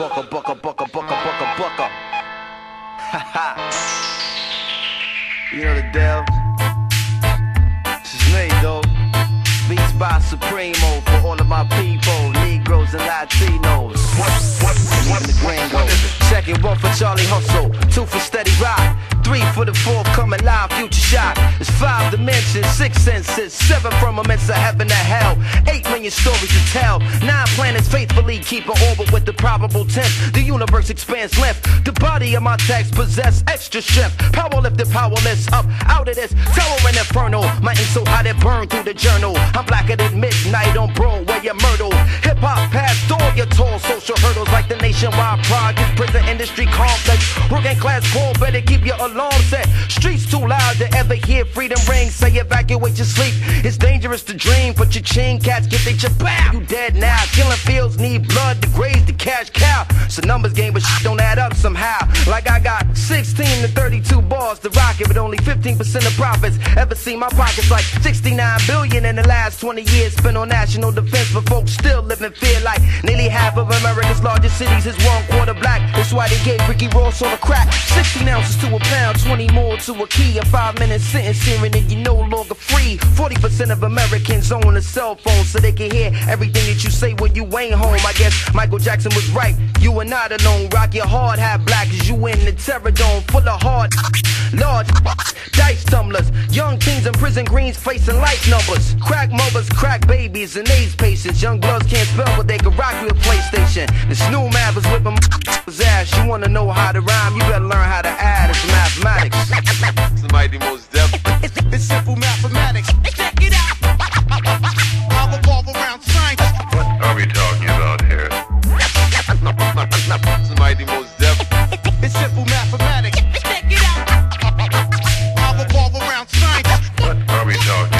Bucka, bucka, bucka, bucka, bucka, bucka. Ha ha. You know the deal. This is me, though. Beats by Supremo for all of my people, Negroes and Latinos. What, what, what, the gringos. Second one for Charlie Hustle, two for Steady Rock. Three for the fourth coming live, future shot. It's five dimensions, six senses, seven firmaments of heaven to hell. Eight million stories to tell. Nine planets faithfully keep an orbit with the probable tenth. The universe expands length. The body of my text possess extra strength. Power lifted, powerless, up out of this tower towering inferno. My ink so hot it burned through the journal. I'm blacker than midnight on Broadway and Myrtle. Hip hop past all your tall social hurdles like the nationwide project, prison industry complex. Working class poor, better keep your alarm set. Streets too loud to ever hear freedom ring. Say evacuate your sleep. It's dangerous to dream, but your chain cats get they chapow. You dead now. Killing cash cow. It's a numbers game, but shit don't add up somehow. Like I got 16 to 32 bars to rock it, but only 15% of profits. Ever seen my pockets like 69 billion in the last 20 years spent on national defense, but folks still live in fear like nearly half of America's largest cities is one quarter black. That's why they gave Ricky Ross on the crack. 16 ounces to a pound, 20 more to a key. A five minute sentence hearing and you're no longer free. 40% of Americans own a cell phone so they can hear everything that you say when you ain't home. I guess Michael Jackson was right. You are not alone. Rock your hard hat black as you in the terror dome full of hard. Large in prison greens facing life numbers. Crack mothers, crack babies, and AIDS patients. Young bloods can't spell, but they can rock a PlayStation. The snoo math is whipping ass. You wanna know how to rhyme? You better learn how to add. It's mathematics. Most